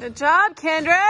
Good job, Kendra.